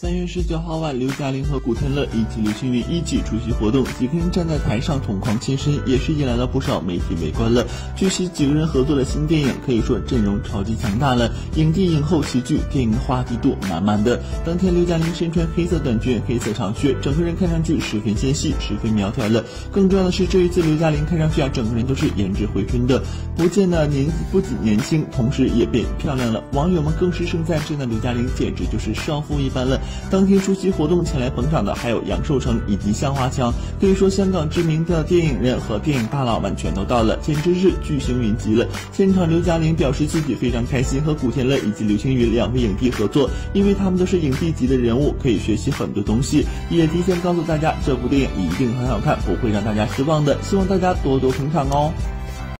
三月十九号晚，刘嘉玲和古天乐以及刘青云一起出席活动，几个人站在台上同框现身，也是引来了不少媒体围观了。据悉，几个人合作的新电影可以说阵容超级强大了，影帝影后齐聚，电影的话题度满满的。当天，刘嘉玲身穿黑色短裙、黑色长靴，整个人看上去十分纤细，十分苗条了。更重要的是，这一次刘嘉玲看上去啊，整个人都是颜值回春的，不见得年纪不仅年轻，同时也变漂亮了。网友们更是盛赞这样的刘嘉玲简直就是少妇一般了。当天出席活动前来捧场的还有杨受成以及向华强，可以说香港知名的电影人和电影大佬们全都到了，简直是巨星云集了。现场刘嘉玲表示自己非常开心和古天乐以及刘青云两位影帝合作，因为他们都是影帝级的人物，可以学习很多东西。也提前告诉大家，这部电影一定很好看，不会让大家失望的，希望大家多多捧场哦。